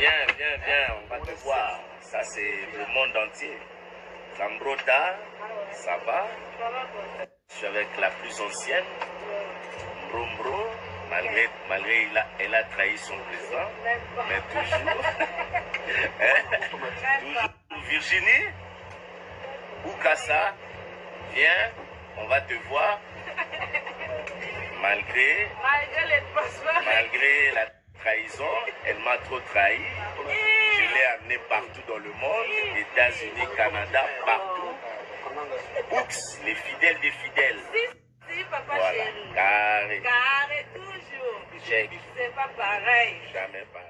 Viens, viens, viens, on va te voir. Ça, c'est le monde entier. Zambrota, ça va. Je suis avec la plus ancienne, Mbrombro, malgré, malgré elle a trahi son présent, mais toujours. Hein? toujours Virginie, Oukassa, viens, on va te voir. Malgré, malgré, malgré la trahison, elle m'a trop trahi. Je l'ai amené partout dans le monde, États-Unis, Canada, partout. Books, les fidèles des fidèles. Si, si, papa voilà, carré. Carré, toujours. C'est pas pareil. Jamais pareil.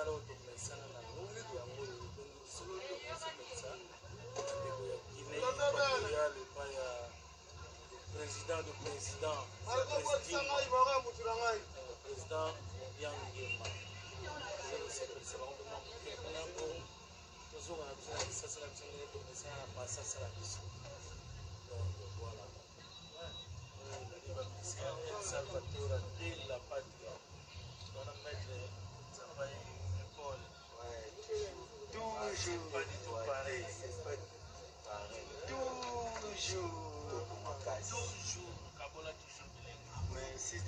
sara dɛmɛ sanga na mobili de yango ye donc solo dɛmɛ se comme ça bandeko ya guinée batoya lepa ya président de président président yangema tozokana biso na kisasa na biso ndenge dɛmɛ sanga na basasa na biso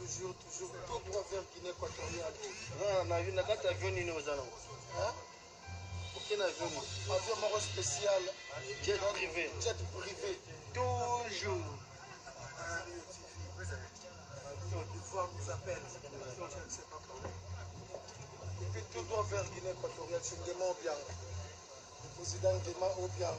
toujours toujours droit vers Guinée équatoriale Non, na avion spécial jet privé jet privé toujours et puis tout droit vers Guinée équatoriale c'est bien, Le président Guéma Obiang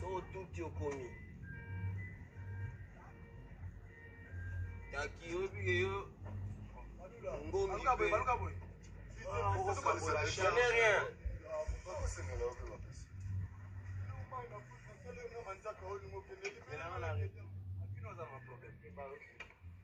soki otuti okomi yaki oyebiyeyo ngomi okokabola ah, jane rien elanga na problème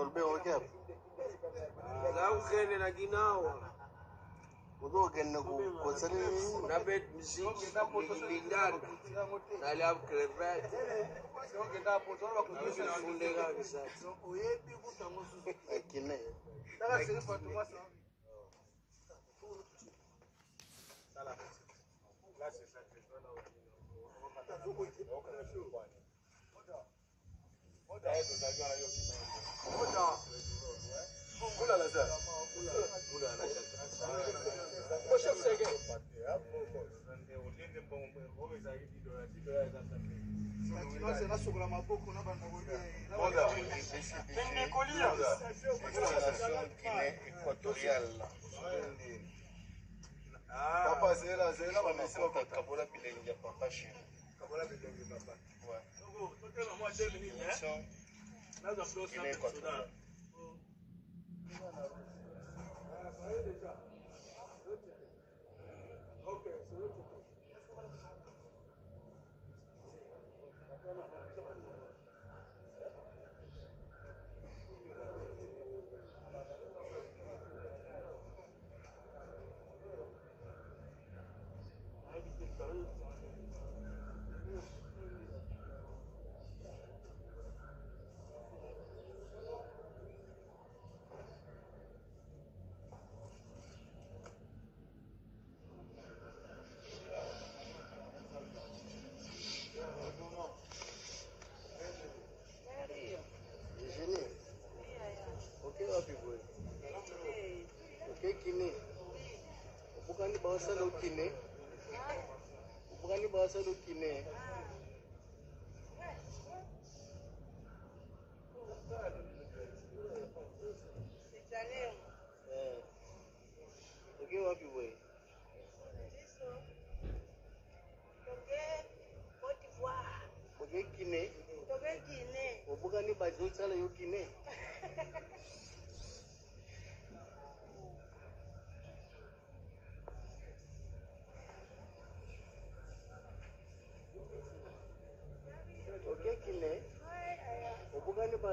tolbe okep zaukene na ginawa udogenne ku kosani nabet mziki lingana nali am crevet fundeka bisati akine Gracias. sokola maboko na banda kolia kolia papa zela zela bamesi bakokabola bilenge ya papa chéri kabola bilenge papa That's a close up to that. basala okine obukani basala eh. okine oke wapi boye oke kine obukani bazosala yo kine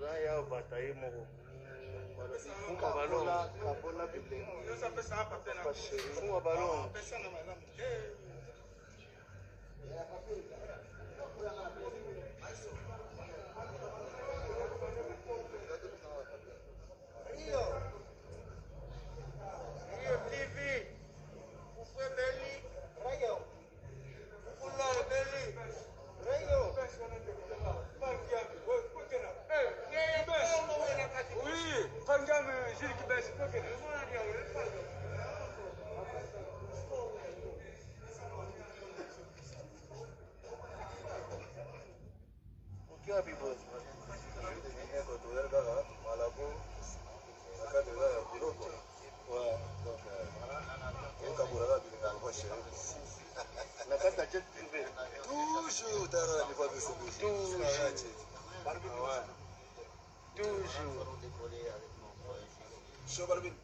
bazobata ye moko funga balongaabona bilenga funga balonga Cancan'ı şirki beşi dökelim. Muchos people, tenía costurar cada malapú, acá te da el loco. Okapuraka bilinga ngoshe. Nakata jet privé. Toujours tara ni pas de Toujours. Toujours. Senhor Barbieri.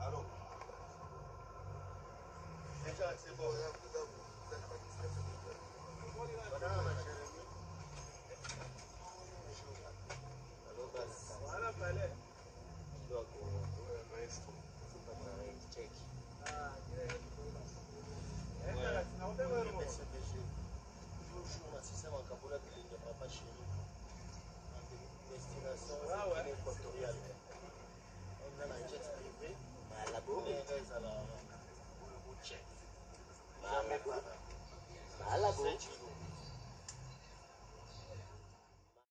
Alô? Deixa eu ser bom. Check. Ah, direct. Yeah. Well, well,